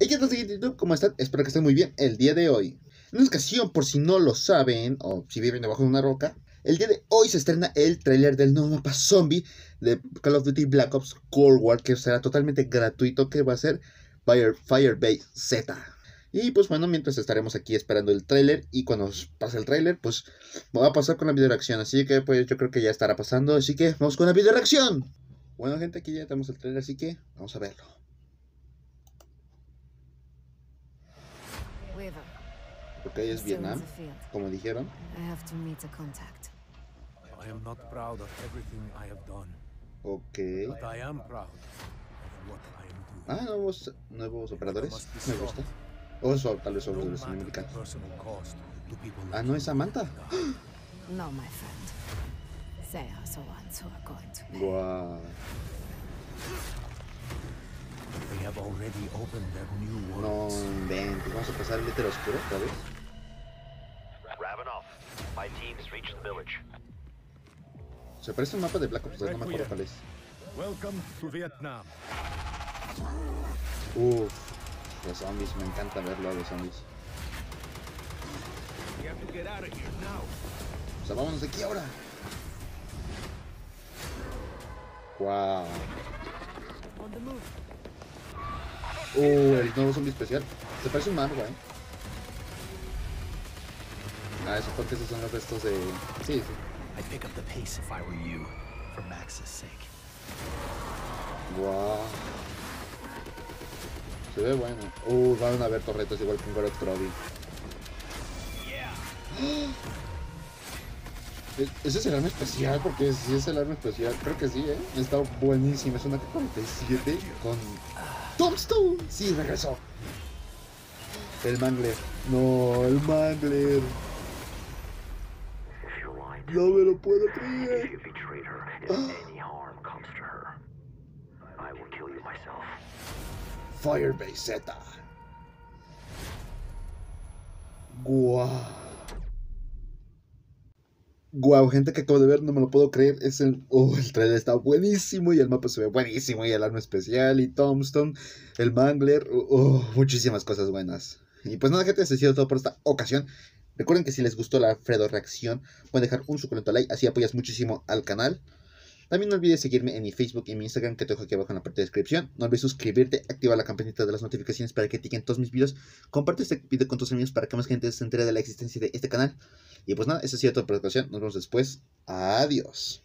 Hey, ¿qué tal, YouTube? ¿Cómo están? Espero que estén muy bien el día de hoy. En esta ocasión, por si no lo saben, o si viven debajo de una roca, el día de hoy se estrena el tráiler del nuevo mapa zombie de Call of Duty Black Ops Cold War, que será totalmente gratuito, que va a ser Fire, Firebase Z. Y pues bueno, mientras estaremos aquí esperando el tráiler y cuando pase el tráiler, pues va a pasar con la video reacción. Así que pues yo creo que ya estará pasando, así que vamos con la video reacción. Bueno gente, aquí ya tenemos el tráiler, así que vamos a verlo. Weaver, Ok, es still in Vietnam, the field. como dijeron. I have to meet a contact. I am not proud of everything I have done, Ok. but I am proud of what I am doing. Ah, nuevos, nuevos operadores. Me gusta. O eso, tal vez sobre los americanos. Ah, no es Samantha. No, my friend. They are the ones who are going to pay. Guau. They have already opened their new No inventes. Vamos a pasar el litero oscuro otra vez. Ravenov, my teams reached the village. Se parece un mapa de Black Ops 2, no me acuerdo cuál es. Welcome to Vietnam. Uff, los zombies, me encanta verlo a los zombies. We have to get out of here now. O sea, vámonos de aquí ahora. Wow. Uh, el nuevo zombie especial. Se parece un mango, eh. Ah, eso porque esos son los restos de. Sí, sí. I'd pick up the pace if I were you, for Max's sake. Wow. Se ve bueno. Uh, van a haber torretas igual que en God of Trophy. E- Ese es el arma especial, porque si es el arma especial, creo que sí, ¿eh? Está buenísima, es una K-47 con Tombstone. Sí, regresó. El Mangler. No, el Mangler. No me lo puedo creer. if you betrayed her, if any harm comes to her, I will kill you myself. Firebase Z. Guau. Guau, gente que acabo de ver, no me lo puedo creer. Es el. Oh, el trailer está buenísimo y el mapa se ve buenísimo. Y el arma especial y Tombstone, el Mangler. Oh, muchísimas cosas buenas. Y pues nada, gente, eso ha sido todo por esta ocasión. Recuerden que si les gustó la Alfredo reacción, pueden dejar un suculento like, así apoyas muchísimo al canal. También no olvides seguirme en mi Facebook y mi Instagram que te dejo aquí abajo en la parte de descripción. No olvides suscribirte, activar la campanita de las notificaciones para que te lleguen todos mis videos. Comparte este video con tus amigos para que más gente se entere de la existencia de este canal. Y pues nada, eso ha sido todo por la ocasión. Nos vemos después. Adiós.